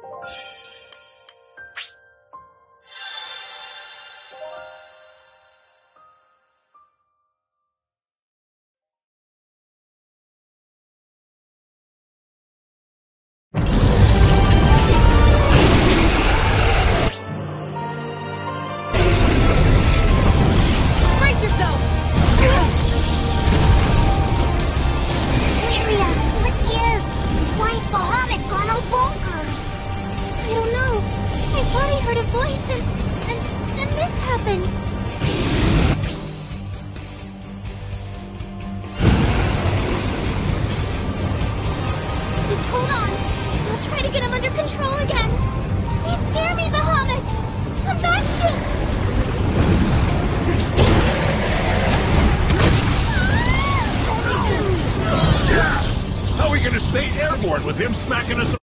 Yeah. Heard a voice and, and then this happened. Just hold on. I'll try to get him under control again. Please spare me, Bahamut. Come back soon. How are we gonna stay airborne with him smacking us